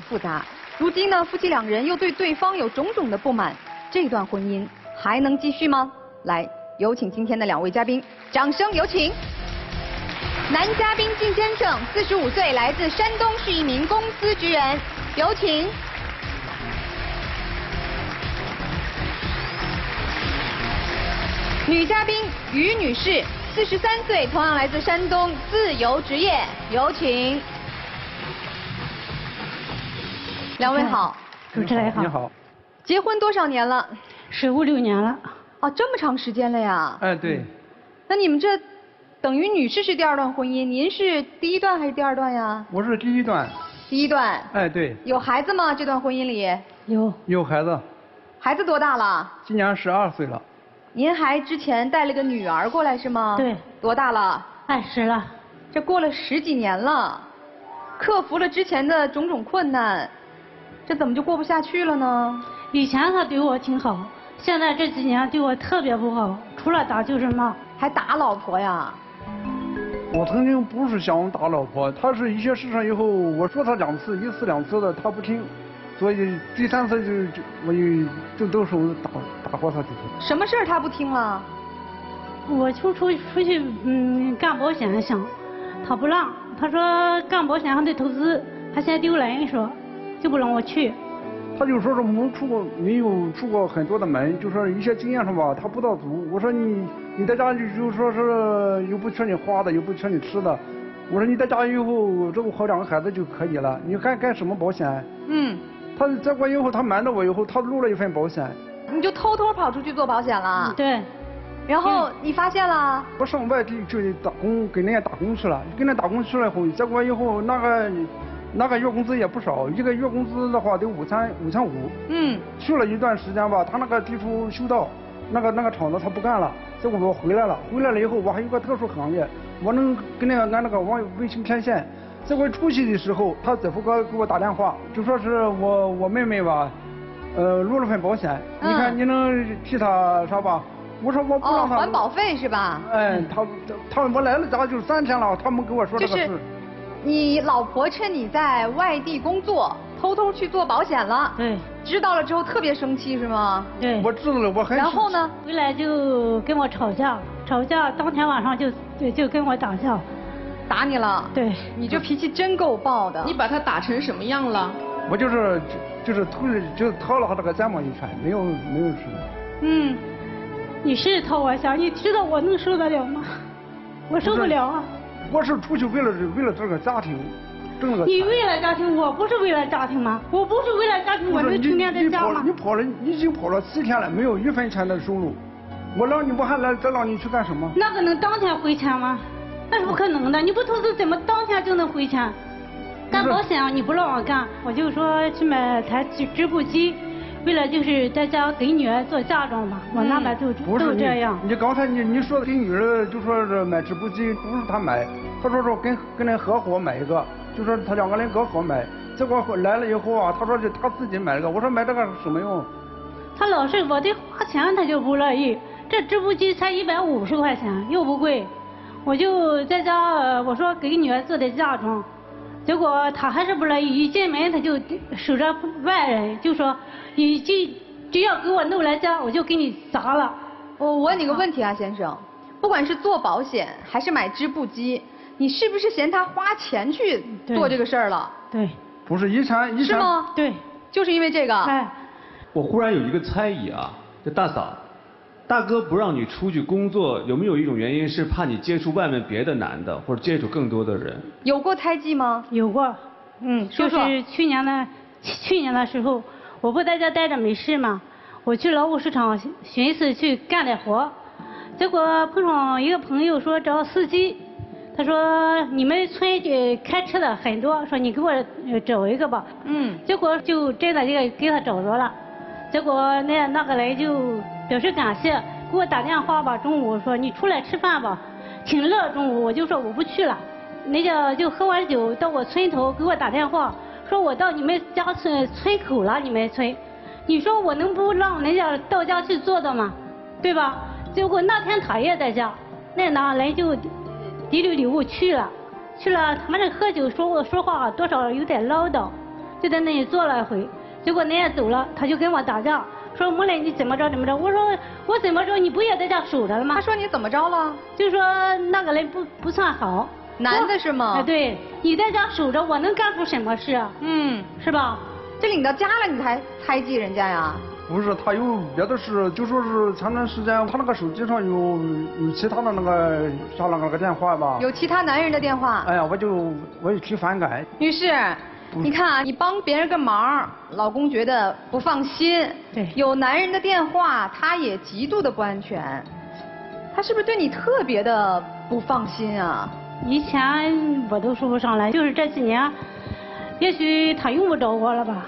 复杂。如今呢，夫妻两人又对对方有种种的不满，这段婚姻还能继续吗？来，有请今天的两位嘉宾，掌声有请。男嘉宾靳先生，四十五岁，来自山东，是一名公司职员，有请。女嘉宾于女士，四十三岁，同样来自山东，自由职业，有请。两位好，主持人好。你好。结婚多少年了？十五六年了。哦，这么长时间了呀？哎，对。那你们这等于女士是第二段婚姻，您是第一段还是第二段呀？我是第一段。第一段。哎，对。有孩子吗？这段婚姻里？有。有孩子。孩子多大了？今年十二岁了。您还之前带了个女儿过来是吗？对。多大了？二十了。这过了十几年了，克服了之前的种种困难，这怎么就过不下去了呢？以前他对我挺好，现在这几年对我特别不好，除了打就是骂，还打老婆呀。我曾经不是想打老婆，他是一些事情以后，我说他两次，一次两次的他不听。所以第三次就就我就就动手打打过他几次。什么事儿他不听了？我就出出去嗯干保险想，他不让，他说干保险还得投资，还嫌丢人说，就不让我去。他就说是没出过没有出过很多的门，就说一些经验上吧，他不到足。我说你你在家就就说是又不缺你花的，又不缺你吃的。我说你在家以后照顾好两个孩子就可以了，你干干什么保险？嗯。他结果以后，他瞒着我以后，他录了一份保险。你就偷偷跑出去做保险了？对。然后你发现了？我上外地去打工，给人家打工去了。跟人家打工去了以后，结果以后那个那个月工资也不少，一个月工资的话得五千五千五。嗯。去了一段时间吧，他那个地处修道，那个那个厂子他不干了，结果我回来了。回来了以后，我还有个特殊行业，我能跟那个俺那个网卫星天线。这回出去的时候，他姐夫哥给我打电话，就说是我我妹妹吧，呃，录了份保险，你看你能替他啥吧？我说我不让他。还保费是吧？哎，他他我来了家就三天了，他没跟我说这个事。你老婆趁你在外地工作，偷偷去做保险了。对。知道了之后特别生气是吗？对。我知道了，我很。然后呢？回来就跟我吵架，吵架当天晚上就就就跟我打架。打你了？对，你这脾气真够暴的。你把他打成什么样了？我就是就是偷就掏了他这个肩膀一拳，没有没有什么。嗯，你是掏我一下，你知道我能受得了吗？我受不了啊。我是出去为了为了这个家庭，挣了个。你为了家庭，我不是为了家庭吗？我不是为了家庭，我能成天在家吗？你跑了，你已经跑了七天了，没有一分钱的收入。我让你，我还来再让你去干什么？那个能当天回钱吗？那是不可能的，你不投资怎么当天就能回钱？干保险你不让我干，我就说去买台织织布机，为了就是在家给女儿做嫁妆嘛，我那边就都这样。你刚才你你说给女儿就说是买织布机，不是他买，他说说跟跟人合伙买一个，就说他两个人合伙买，结果来了以后啊，他说就他自己买了个，我说买这个什么用？他老是我得花钱，他就不乐意。这织布机才一百五十块钱，又不贵。我就在家，我说给女儿做点嫁妆，结果他还是不乐意。一进门他就守着外人，就说你进只要给我弄来家，我就给你砸了。我问你个问题啊，先生，不管是做保险还是买织布机，你是不是嫌他花钱去做这个事儿了？对。不是遗产，遗产。是吗？对。就是因为这个。哎。我忽然有一个猜疑啊，这大嫂。大哥不让你出去工作，有没有一种原因是怕你接触外面别的男的，或者接触更多的人？有过胎记吗？有过，嗯，就是去年的去年的时候，我不在家待着没事嘛，我去劳务市场寻思去干点活，结果碰上一个朋友说找司机，他说你们村呃开车的很多，说你给我找一个吧，嗯，结果就真的就给他找着了，结果那那个人就。表示感谢，给我打电话吧。中午说你出来吃饭吧，挺热。中午我就说我不去了。那个就喝完酒到我村头给我打电话，说我到你们家村村口了。你们村，你说我能不让人家到家去坐的吗？对吧？结果那天他也在家，那哪人就提溜礼物去了，去了。他们这喝酒说说话多少有点唠叨，就在那里坐了一回。结果人家走了，他就跟我打架，说木磊你怎么着怎么着？我说我怎么着？你不也在家守着了吗？他说你怎么着了？就说那个人不不算好。男的是吗？哎，对，你在家守着，我能干出什么事啊？嗯，是吧？这领到家了，你才猜忌人家呀？不是，他有别的事，就说是前段时间他那个手机上有有其他的那个下了那个电话吧？有其他男人的电话？哎呀，我就我也挺反感。女士，你看啊，你帮别人个忙，老公觉得不放心。对。有男人的电话，他也极度的不安全。他是不是对你特别的不放心啊？以前我都说不上来，就是这几年，也许他用不着我了吧。